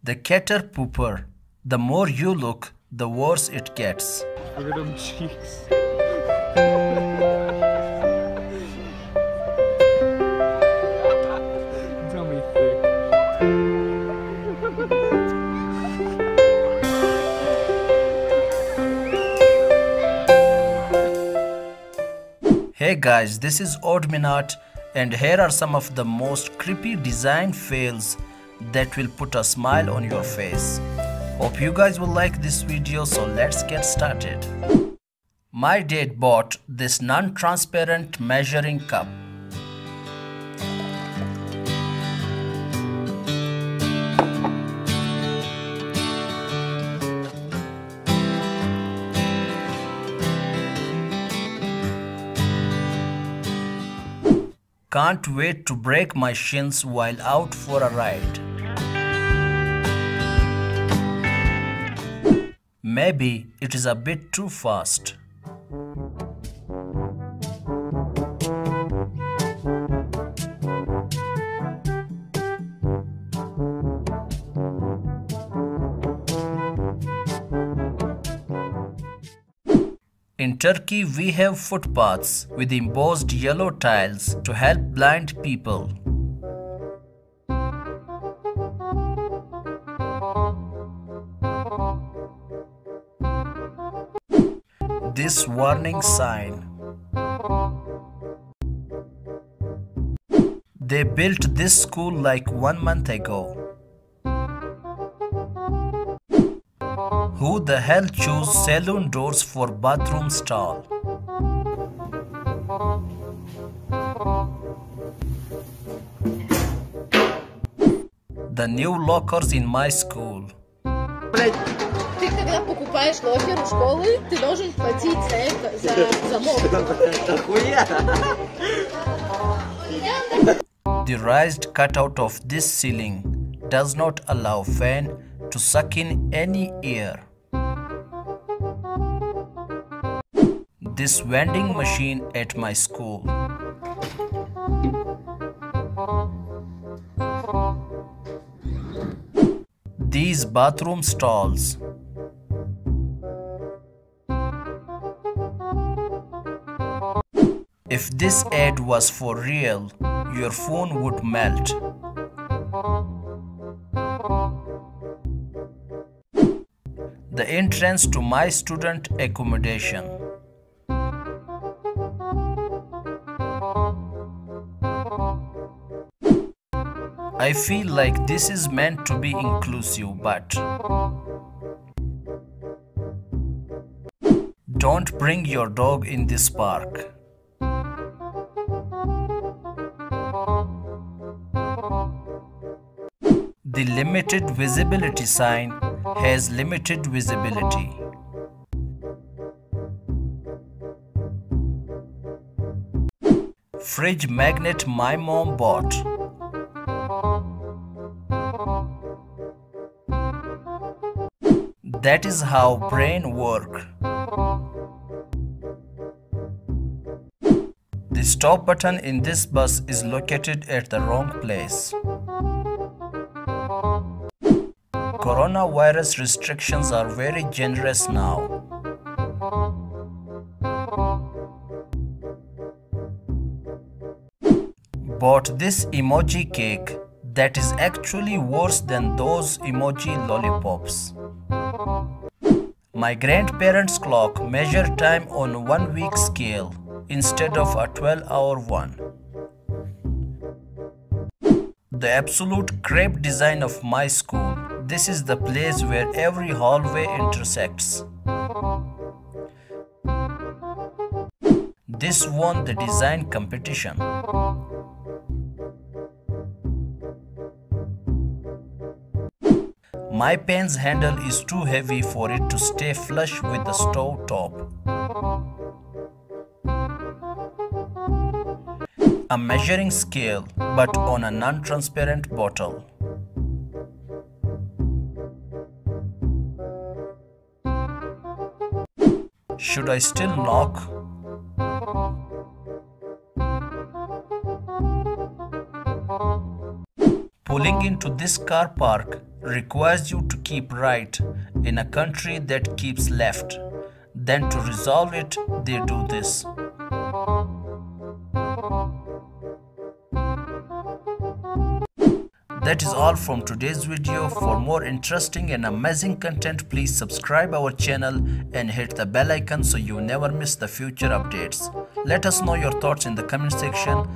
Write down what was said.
The cater pooper. The more you look, the worse it gets. Look at them cheeks. Tell me thick. Hey guys, this is Oddminot and here are some of the most creepy design fails that will put a smile on your face. Hope you guys will like this video so let's get started. My dad bought this non-transparent measuring cup. Can't wait to break my shins while out for a ride. Maybe it is a bit too fast. In Turkey, we have footpaths with embossed yellow tiles to help blind people. This warning sign. They built this school like one month ago. Who the hell chose saloon doors for bathroom stall? The new lockers in my school Ты когда покупаешь локер у школы, ты должен платить за это, за замок. The raised cutout of this ceiling does not allow fan to suck in any air. This vending machine at my school. These bathroom stalls. If this ad was for real, your phone would melt. The entrance to my student accommodation. I feel like this is meant to be inclusive, but don't bring your dog in this park. The limited visibility sign has limited visibility. Fridge magnet my mom bought. That is how brain work. The stop button in this bus is located at the wrong place. Coronavirus restrictions are very generous now. Bought this emoji cake that is actually worse than those emoji lollipops. My grandparents' clock measured time on one week scale instead of a 12 hour one. The absolute crepe design of my school. This is the place where every hallway intersects. This won the design competition. My pen's handle is too heavy for it to stay flush with the stove top. A measuring scale, but on a non-transparent bottle. Should I still knock? Pulling into this car park requires you to keep right in a country that keeps left. Then to resolve it, they do this. That is all from today's video. For more interesting and amazing content, please subscribe our channel and hit the bell icon so you never miss the future updates. Let us know your thoughts in the comment section.